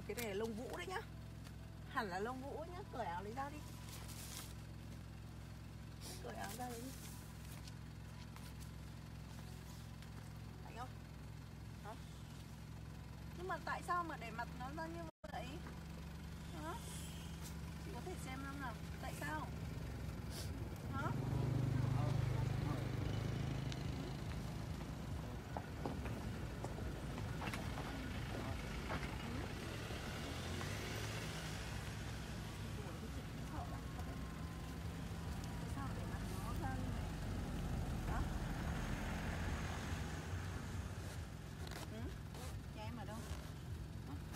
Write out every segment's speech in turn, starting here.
Ôi cái này là lông vũ đấy nhá Hẳn là lông vũ nhá, Cởi áo lấy ra đi Cởi áo ra đấy đi Lạnh không? Đó. Nhưng mà tại sao mà để mặt nó ra như vậy? Hả? Chị có thể xem không nào? Tại sao? Hả? Tại sao để mặt nó ra như vậy? Hả? Ừ? Nhà em ở đâu?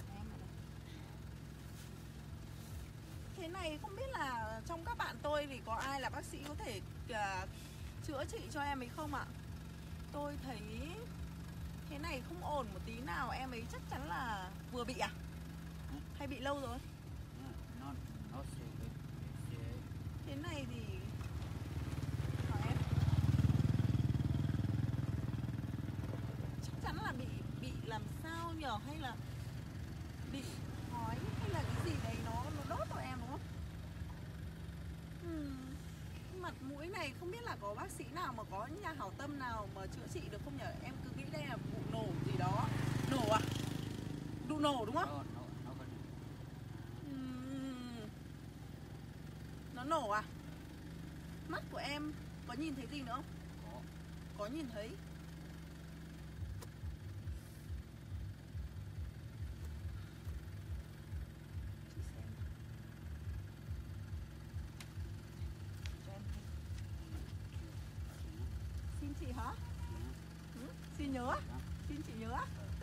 Nhà em ở đâu? Thế này không biết là trong các bạn tôi thì có ai là bác sĩ có thể à, chữa trị cho em ấy không ạ? Tôi thấy thế này không ổn một tí nào em ấy chắc chắn là vừa bị à? Hay bị lâu rồi? Thế này thì hỏi em chắc chắn là bị bị làm sao nhở hay là bị hói hay là cái gì đấy nó nó đốt vào em đúng không? Hmm. cái Mặt mũi này không biết là có bác sĩ nào mà có nhà hảo tâm nào mà chữa trị được không nhở? Em cứ nghĩ đây là vụ nổ gì đó. Nổ à? Vụ nổ đúng không? nó nó. Nó nổ à? Mắt của em có nhìn thấy gì nữa không? có Có nhìn thấy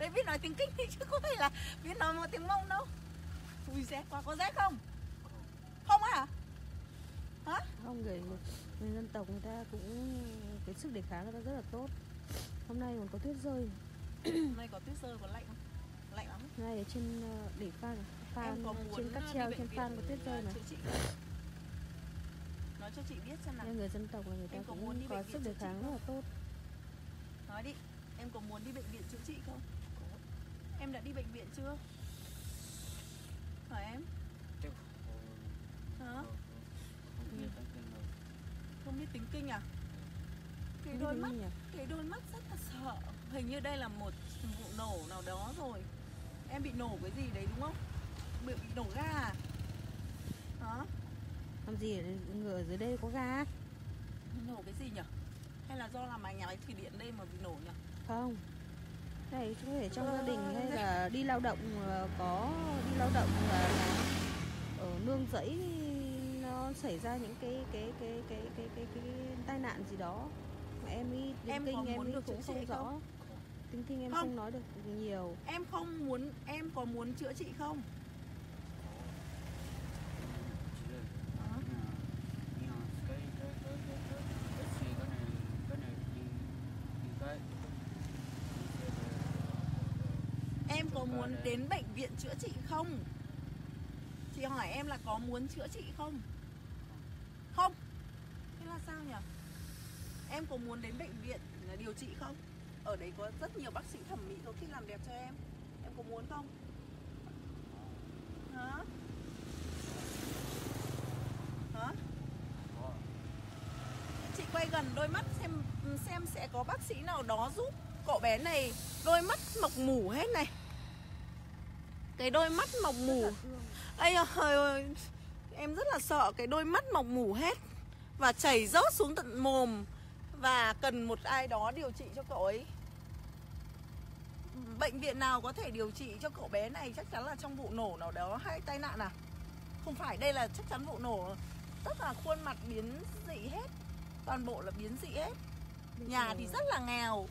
Đây biết nói tiếng kinh thì chứ không phải là biết nói một tiếng mông đâu Ui rét quá, có rét không? Không à? Hả? không người người dân tộc người ta cũng cái sức đề kháng người ta rất là tốt hôm nay còn có tuyết rơi Hôm nay có tuyết rơi có lạnh không? Lạnh lắm nay ở trên ờ, đỉnh phan phan trên cáp uh, treo trên phan có tuyết rơi này? Nói cho chị biết xem nào nên người dân tộc là người ta cũng có sức đề kháng rất là tốt Nói đi Em có muốn đi bệnh viện chữa trị không? Em đã đi bệnh viện chưa? Hỏi em Hả? không biết nào Không biết tính kinh à? Cái đôi mắt à? Cái đôi mắt rất là sợ Hình như đây là một vụ nổ nào đó rồi Em bị nổ cái gì đấy đúng không? Bị, bị nổ ga à? Hả? làm gì ở ở dưới đây có ga Nổ cái gì nhỉ? Hay là do làm nhà máy thủy điện đây mà bị nổ nhỉ? không này có thể trong gia đình hay là đi lao động ờ, có đi lao động là, là ở nương rẫy nó xảy ra những cái cái cái cái cái cái, cái, cái tai nạn gì đó mà em ý tính Em kinh em ý được cũng không rõ không? tính kinh em Không. không nói được nhiều Em không muốn Em có muốn chữa trị không? cái cái cái cái cái cái cái này cái này cái Em có muốn đấy. đến bệnh viện chữa trị không? Chị hỏi em là có muốn chữa trị không? Không Thế là sao nhỉ? Em có muốn đến bệnh viện điều trị không? Ở đấy có rất nhiều bác sĩ thẩm mỹ có khi làm đẹp cho em Em có muốn không? Hả? Hả? Chị quay gần đôi mắt xem xem sẽ có bác sĩ nào đó giúp cậu bé này đôi mắt mọc mủ hết này. Cái đôi mắt mọc mủ. Ây ơi, ơi, em rất là sợ cái đôi mắt mọc mủ hết và chảy rớt xuống tận mồm và cần một ai đó điều trị cho cậu ấy. Bệnh viện nào có thể điều trị cho cậu bé này chắc chắn là trong vụ nổ nào đó hay tai nạn à? Không phải, đây là chắc chắn vụ nổ Tất là khuôn mặt biến dị hết Toàn bộ là biến dị hết Nhà thì rất là nghèo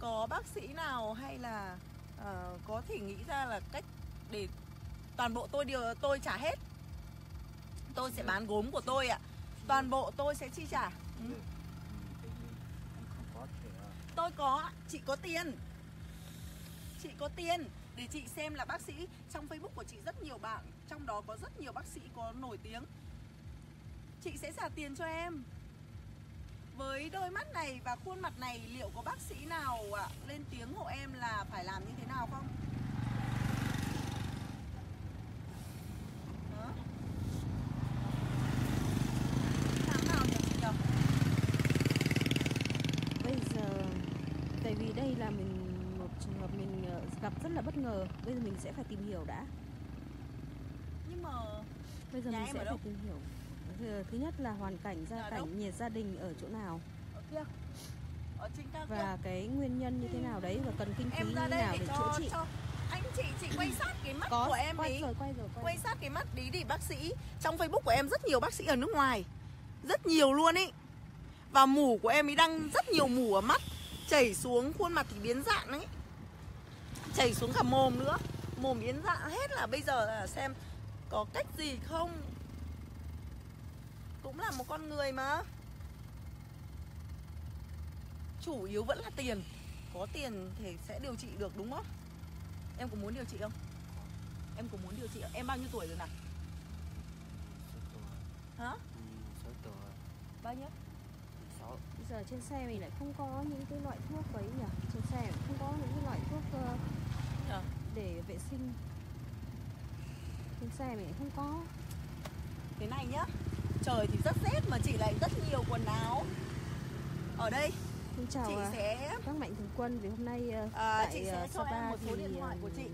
Có bác sĩ nào hay là ờ, có thể nghĩ ra là cách để toàn bộ tôi điều tôi trả hết. Tôi sẽ bán gốm của tôi ạ. Toàn bộ tôi sẽ chi trả. Ừ. Ừ, à. Tôi có, chị có tiền. Chị có tiền Để chị xem là bác sĩ. Trong Facebook của chị rất nhiều bạn Trong đó có rất nhiều bác sĩ có nổi tiếng. Chị sẽ trả tiền cho em với đôi mắt này và khuôn mặt này liệu có bác sĩ nào lên tiếng hộ em là phải làm như thế nào không? Bây giờ tại vì đây là mình một trường hợp mình ờ, gặp rất là bất ngờ bây giờ mình sẽ phải tìm hiểu đã. Nhưng mà bây giờ Nhà mình sẽ phải tìm hiểu thứ nhất là hoàn cảnh gia đâu? cảnh nhiệt gia đình ở chỗ nào? Ở kia. Ở cao kia và cái nguyên nhân như thế nào đấy? Và cần kinh phí như thế nào để cho, chữa trị? cho Anh chị, chị quay sát cái mắt có. của em quay đi. rồi quay rồi quay, Quay sát cái mắt đi thì bác sĩ. Trong Facebook của em rất nhiều bác sĩ ở nước ngoài. Rất nhiều luôn ý. Và mủ của em ấy đang rất nhiều mủ ở mắt. Chảy xuống khuôn mặt thì biến dạng ấy. Chảy xuống cả mồm nữa. Mồm biến dạng hết là bây giờ là xem Có cách gì không Cũng là một con người mà. Chủ yếu vẫn là tiền. Có tiền thì sẽ điều trị được đúng không? Em có muốn điều trị không? Em có muốn điều trị không? Em bao nhiêu tuổi rồi nào? Số tuổi Hả? Ừ, số tuổi Bao nhiêu? Sáu bây giờ trên xe mình lại không có những cái loại thuốc ấy nhỉ? Trên xe không có những cái loại thuốc Ờ. để vệ sinh. Trên xe mình không có. Thế này nhá Trời thì rất rét mà chị lại rất nhiều quần áo. Ở đây xin chào chị à, sẽ các mạnh thường quân vì hôm nay ờ, À, tại chị sẽ ờ, cho em Sapa một số điện thoại của ờ, chị.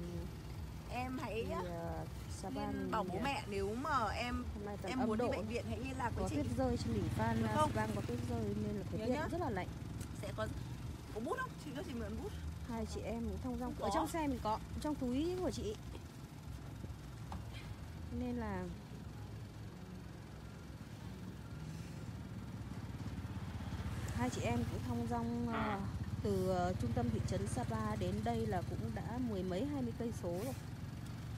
Em hãy thì, ờ, Sapa mình, bảo bố ờ, mẹ nếu mà em em muốn độ đi bệnh viện hãy liên lạc với có chị tuyết rơi trên đỉnh Phan đang có tuyết rơi nên là thời tiết rất là lạnh. Sẽ có có bút không? Chị cho chị mượn bút. Hai chị em cũng thông dong ở trong xe mình có trong túi của chị. Nên là hai chị em cũng thông dong ờ, từ ờ, trung tâm thị trấn Sapa đến đây là cũng đã mười mấy hai mươi cây số rồi.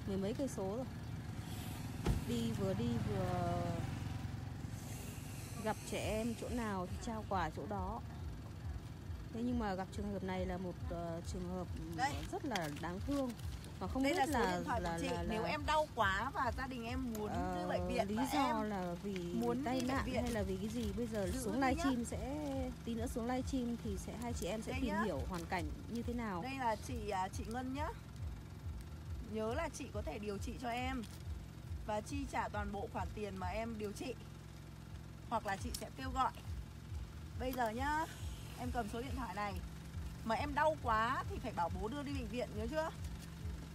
Mười mấy cây số rồi. Đi vừa đi vừa gặp trẻ em chỗ nào thì trao quà chỗ đó. Thế nhưng mà gặp trường hợp này là một ờ, trường hợp Đây. rất là đáng thương. Mà không đây biết là số là điện thoại là, của chị. là, là nếu em đau quá và gia đình em muốn ờ, đi bệnh viện lý do em là vì muốn tai nạn hay là vì cái gì? Bây giờ Giữ xuống đi live nhá. stream sẽ tí nữa xuống live stream thì sẽ hai chị em sẽ Đây tìm nhá. hiểu hoàn cảnh như thế nào. Đây là chị à, chị Ngân nhá. Nhớ là chị có thể điều trị cho em và chi trả toàn bộ khoản tiền mà em điều trị. Hoặc là chị sẽ kêu gọi. Bây giờ nhá em cầm số điện thoại này. Mà em đau quá thì phải bảo bố đưa đi bệnh viện nhớ chưa?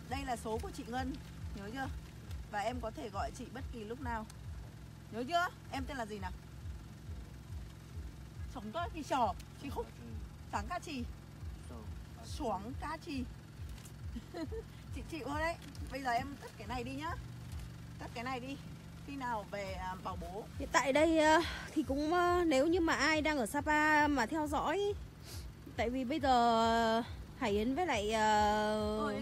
Đây là số của chị Ngân nhớ chưa? Và em có thể gọi chị bất kỳ lúc nào. Nhớ chưa? Em tên là gì nào có cái trò chị không sáng ca trì số xuống cá trì chị. Chịu thôi đấy bây giờ em cất cái này đi nhá. Cất cái này đi. Khi nào về à, bảo bố. Hiện tại đây ờ, thì cũng ờ, nếu như mà ai đang ở Sapa mà theo dõi tại vì bây giờ Hải Yến với lại quá.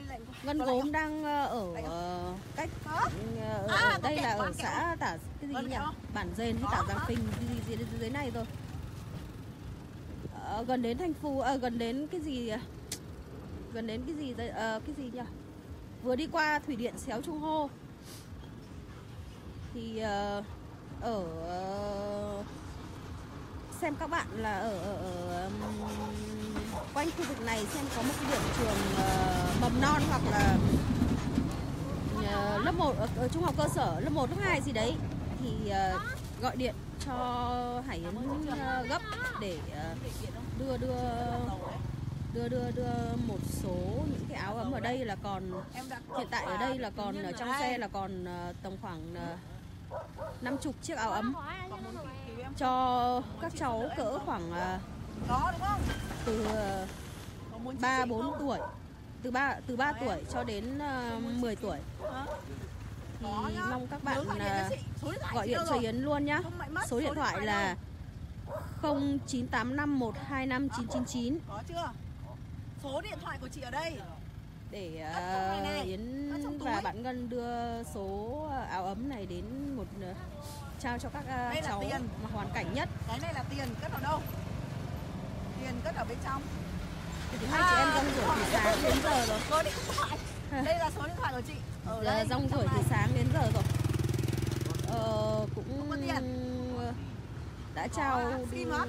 Ngân Gốm đang ở ờ, cách ờ, À, ở đây là ở xã tả cái gì nhỉ? bản dền hay tả giang phình gì, gì, gì dưới này rồi Ờ, gần đến thành phố à, ờ, gần đến cái gì ờ, gần đến cái gì đây? À, cái gì nhỉ? Vừa đi qua thủy điện xéo trung hô. Thì à, ở xem các bạn là ở, ở, ở quanh khu vực này xem có một cái điểm trường uh, mầm non hoặc là uh, lớp 1 ở, ở trung học cơ sở lớp 1 lớp 2 gì đấy. Thì uh, gọi điện cho Hải Yến ờ, gấp để ờ, đưa đưa đưa đưa đưa một số những cái áo ấm ở đây là còn hiện tại ở đây là còn ở trong xe là còn ờ, tầm khoảng năm chục chiếc áo ấm cho các cháu cỡ khoảng từ ờ, có muốn chia ba sẻ bốn không? tuổi từ ba từ 3 tuổi cho đến 10 tuổi thì mong các bạn gọi điện ờ, cho? Yến luôn nhá. Số điện thoại là đâu? 0985125999 có chưa? Số điện thoại của chị ở đây. Để ờ, này. Yến và bạn Ngân đưa số áo ấm này đến một ờ, trao cho các ờ, Đây là cháu tiền. mà hoàn cảnh nhất. Cái này là tiền cất ở đâu? Tiền cất ở bên trong. Thì hai chị em rong ruổi từ sáng đến giờ rồi. Đây là số điện thoại của chị. Ở đây. rong ruổi từ sáng đến giờ rồi ờ, cũng Không có tiền. đã Có trao à, đi sim á.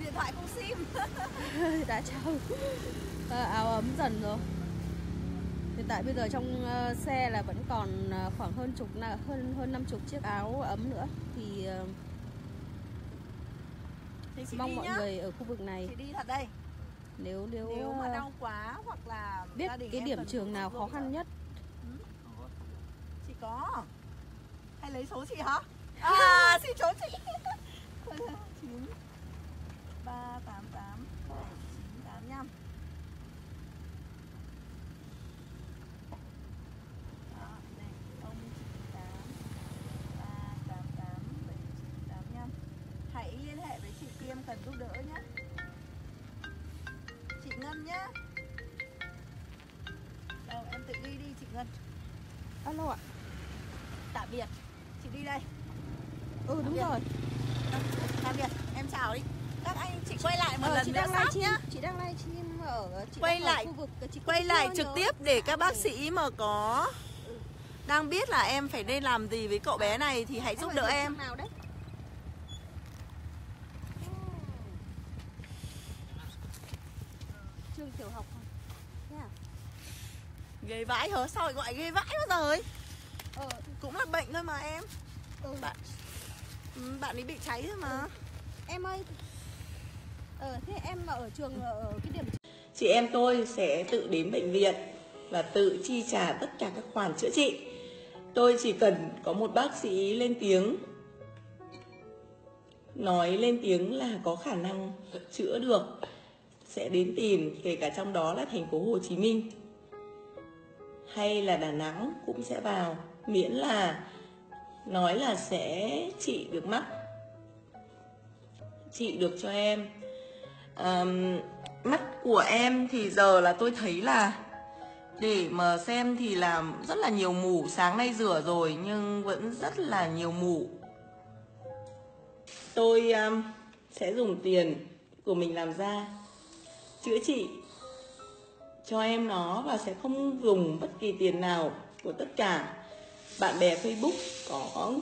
Điện thoại không sim. Đã trao ờ, áo ấm dần rồi. Hiện tại bây giờ trong ờ, xe là vẫn còn ờ, khoảng hơn chục là hơn hơn năm chục chiếc áo ấm nữa. Thì chị mong mọi nhá. người ở khu vực này. Chị đi thật đây. Nếu nếu, nếu mà đau quá hoặc là biết cái điểm trường nào khó khăn nhất? Có chị có hay lấy số chị hả? À. Xin số chị. Chín ba tám tám bảy chín tám năm Đó, đây, ông chín tám ba tám chín tám năm hãy liên hệ với chị Kim cần giúp đỡ nhé chị Ngân nhé đâu em tự ghi đi chị Ngân. Alo ạ. Tạm biệt. đi đây. Ừ đúng rồi. Tạm biệt. Em chào đi. Các anh chị quay lại một Ờ, lần chị nữa livestream nhá. chị đang livestream ở chị Quay đang ở lại- khu vực chị quay lại trực tiếp để các bác để- sĩ mà có đang biết là em phải nên làm gì với cậu bé này thì hãy giúp ở đỡ em. nào đấy? Trường tiểu học? Thế à? ghê vãi hả? Sao lại gọi ghê vãi bao giờ ấy? Ờ. Cũng là bệnh thôi mà em ừ. bạn ừ, bạn ấy bị cháy thôi mà em ơi ờ thế em ở trường ở cái điểm Chị em tôi sẽ tự đến bệnh viện và tự chi trả tất cả các khoản chữa trị. Tôi chỉ cần có một bác sĩ lên tiếng nói lên tiếng là có khả năng chữa được sẽ đến tìm kể cả trong đó là thành phố Hồ Chí Minh hay là Đà Nẵng cũng sẽ vào miễn là nói là sẽ trị được mắt trị được cho em. Ờm, mắt của em thì giờ là tôi thấy là để mà xem thì là rất là nhiều mủ sáng nay rửa rồi nhưng vẫn rất là nhiều mủ. Tôi um, sẽ dùng tiền của mình làm ra chữa trị cho em nó và sẽ không dùng bất kỳ tiền nào của tất cả bạn bè facebook có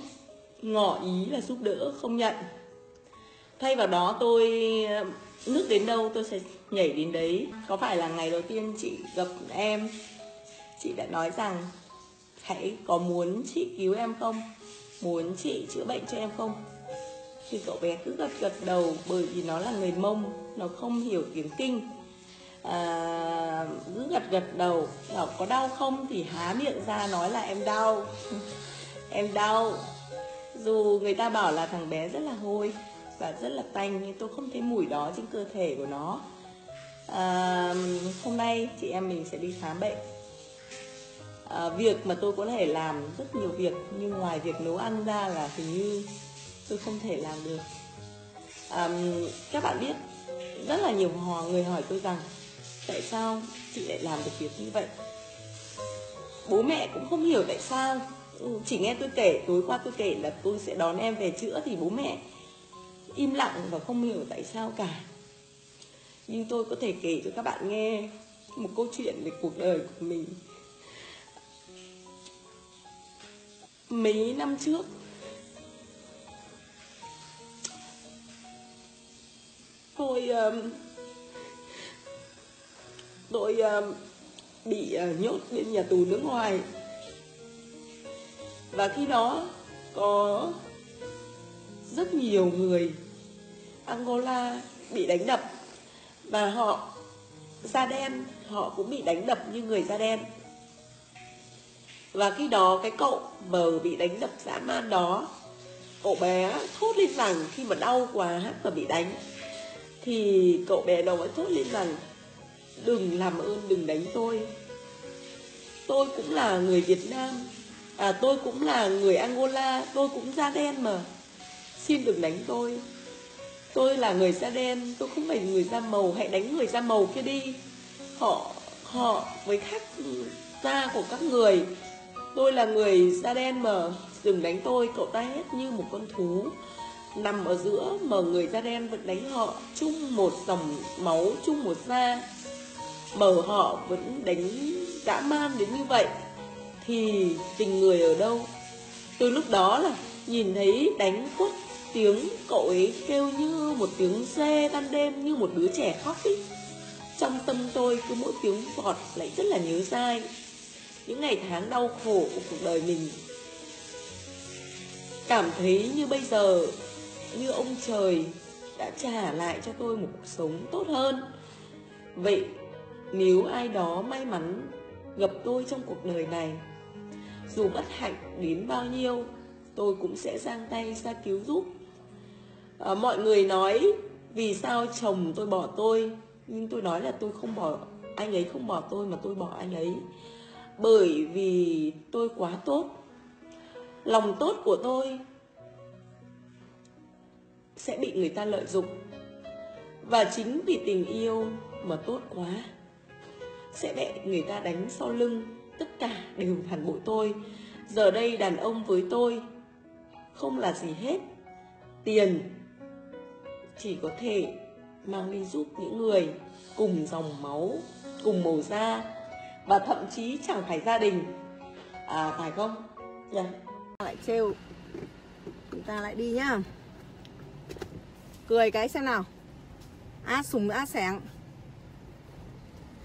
ngỏ ý là giúp đỡ, không nhận. Thay vào đó tôi, nước đến đâu tôi sẽ nhảy đến đấy. Có phải là ngày đầu tiên chị gặp em? Chị đã nói rằng hãy có muốn chị cứu em không? Muốn chị chữa bệnh cho em không? Thì cậu bé cứ gật gật đầu bởi vì nó là người mông, nó không hiểu tiếng kinh à, cứ gật gật đầu. Bảo có đau không thì há miệng ra nói là em đau. Em đau. Dù người ta bảo là thằng bé rất là hôi và rất là tanh nhưng tôi không thấy mùi đó trên cơ thể của nó. À, hôm nay chị em mình sẽ đi khám bệnh. À, việc mà tôi có thể làm rất nhiều việc nhưng ngoài việc nấu ăn ra là hình như tôi không thể làm được. À, các bạn biết rất là nhiều người hỏi tôi rằng tại sao chị lại làm được việc như vậy? Bố mẹ cũng không hiểu tại sao. Ừ, chỉ nghe tôi kể tối qua tôi kể là tôi sẽ đón em về chữa thì bố mẹ im lặng và không hiểu tại sao cả. Nhưng tôi có thể kể cho các bạn nghe một câu chuyện về cuộc đời của mình. Mấy năm trước tôi um, tôi uh, bị uh, nhốt bên nhà tù nước ngoài. Và khi đó có rất nhiều người Angola bị đánh đập. Và họ da đen họ cũng bị đánh đập như người da đen. Và khi đó cái cậu bờ bị đánh đập dã man đó cậu bé thốt lên rằng khi mà đau quá và bị đánh thì cậu bé đó mới thốt lên rằng đừng làm ơn, đừng đánh tôi. Tôi cũng là người Việt Nam. À tôi cũng là người Angola. Tôi cũng da đen mà. Xin đừng đánh tôi. Tôi là người da đen. Tôi không phải người da màu. Hãy đánh người da màu kia đi. Họ họ với khác da của các người. Tôi là người da đen mà. Đừng đánh tôi. Cậu ta hết như một con thú. Nằm ở giữa mà người da đen vẫn đánh họ. Chung một dòng máu, chung một da mà họ vẫn đánh dã man đến như vậy, thì tình người ở đâu? Từ lúc đó là nhìn thấy đánh quất tiếng cậu ấy kêu như một tiếng xe ban đêm như một đứa trẻ khóc ý trong tâm tôi cứ mỗi tiếng vọt lại rất là nhớ dai. Những ngày tháng đau khổ của cuộc đời mình, cảm thấy như bây giờ, như ông trời đã trả lại cho tôi một cuộc sống tốt hơn. Vậy nếu ai đó may mắn gặp tôi trong cuộc đời này Dù bất hạnh đến bao nhiêu Tôi cũng sẽ giang tay ra cứu giúp. À, Mọi người nói vì sao chồng tôi bỏ tôi? Nhưng tôi nói là tôi không bỏ Anh ấy không bỏ tôi mà tôi bỏ anh ấy. Bởi vì tôi quá tốt. Lòng tốt của tôi Sẽ bị người ta lợi dụng. Và chính vì tình yêu mà tốt quá. Sẽ bị người ta đánh sau lưng. Tất cả đều phản bội tôi. Giờ đây đàn ông với tôi Không là gì hết. Tiền chỉ có thể mang đi giúp những người cùng dòng máu, cùng màu da và thậm chí chẳng phải gia đình. À phải không? Yeah. lại trêu. Chúng ta lại đi nhá. Cười cái xem nào. A sùng a sẻng.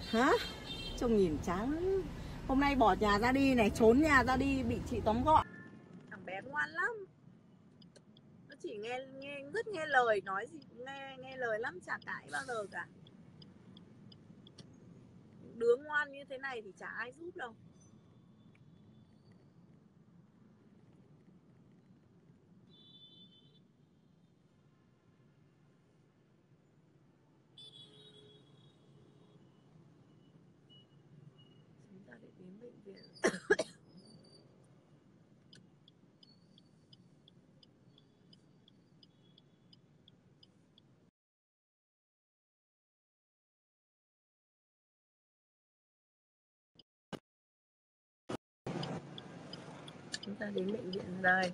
Hả? Trông nhìn chán. Hôm nay bỏ nhà ra đi này, trốn nhà ra đi, bị chị tóm gọn. Thằng bé ngoan lắm. Nó chỉ nghe nghe, rất nghe lời, nói gì cũng nghe nghe lời lắm, chả cãi bao giờ cả. Đứa ngoan như thế này thì chả ai giúp đâu. Đến bệnh viện. Chúng ta đến bệnh viện rồi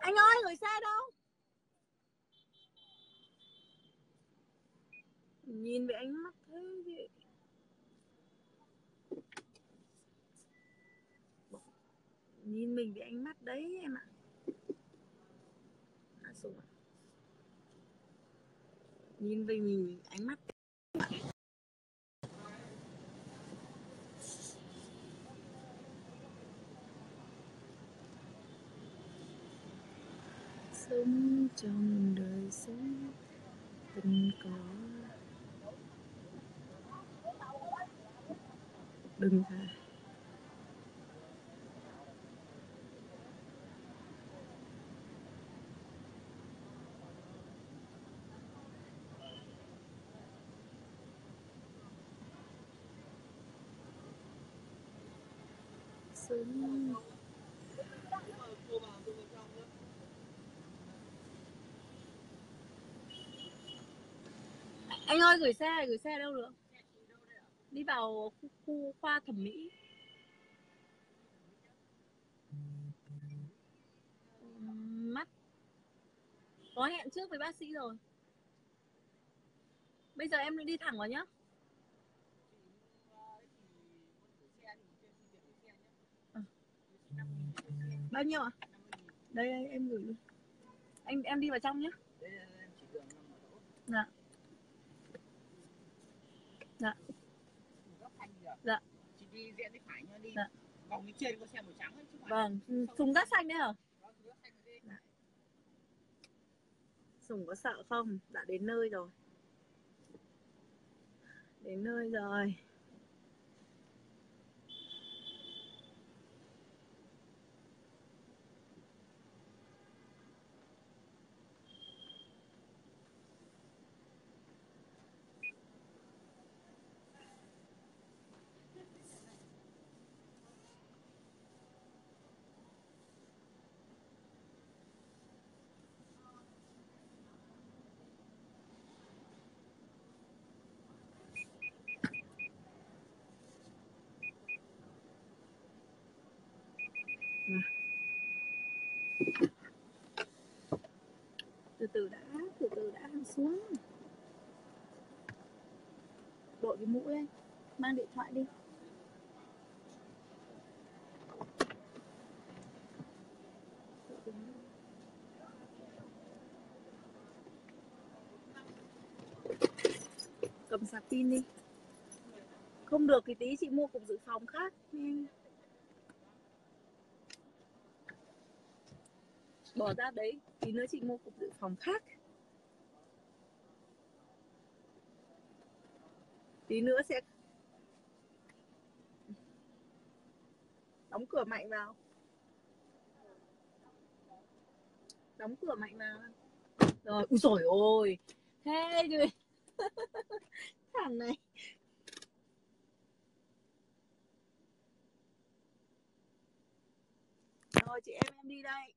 anh ơi gửi xe đâu nhìn với ánh mắt thế gì nhìn mình với ánh mắt đấy em ạ à, Sùng ạ. nhìn với mình ánh mắt sống trong đời sống tình có đừng thà anh ơi gửi xe gửi xe đâu được? Đi vào khu, khoa thẩm mỹ. Mắt. Có hẹn trước với bác sĩ rồi. Bây giờ em đi thẳng vào nhá. Bao nhiêu ạ? Đây, đây em gửi luôn. Anh em đi vào trong nhé dạ. Dạ dạ Chị đi rẽ bên phải nha đi. Dạ. Vòng bên trên có xe màu trắng ấy chứ phải. vâng sùng rác xanh đấy hả. Sùng có sợ không? Đã đến nơi rồi Đến nơi rồi Từ từ đã, từ từ đã hàng xuống. Đội cái mũ lên Mang điện thoại đi. Cầm sạc pin đi. Không được thì tí chị mua cục dự phòng khác. Bỏ ra đấy, tí nữa chị mua cục dự phòng khác. Tí nữa sẽ đóng cửa mạnh vào. Đóng cửa mạnh vào. Rồi, ui rồi ôi. Thế rồi thằng này. Rồi, chị em em đi đây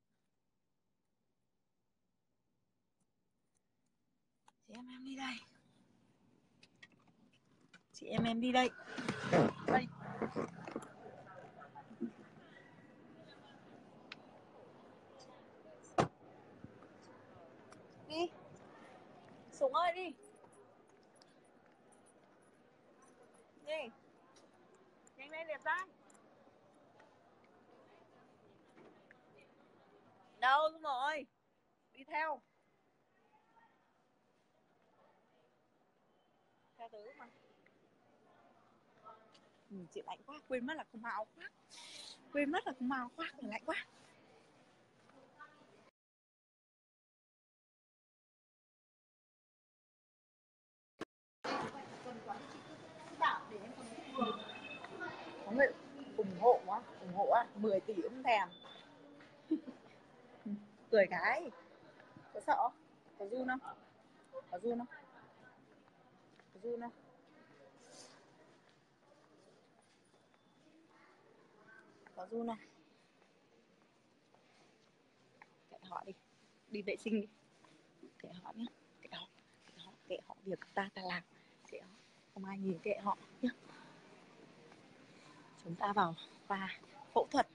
chị em đi đây. Chị em em đi đây. Đây. Đi. Súng ơi, đi. Đi. Nhanh lên đẹp ra đâu đúng rồi? Đi theo. Ừ, chị lạnh quá quên mất là không mặc áo khoác quên mất là không mặc áo khoác lạnh quá. Có người ủng hộ quá ủng hộ á 10 tỷ cũng thèm. Cười cái. Có sợ có run không? Có run không? Có run không? Có run này kệ họ đi. Đi vệ sinh đi. Kệ họ nhé kệ họ. Kệ họ. Kệ họ việc ta ta làm. Kệ họ. Không ai nhìn kệ họ nhé chúng ta vào và phẫu thuật.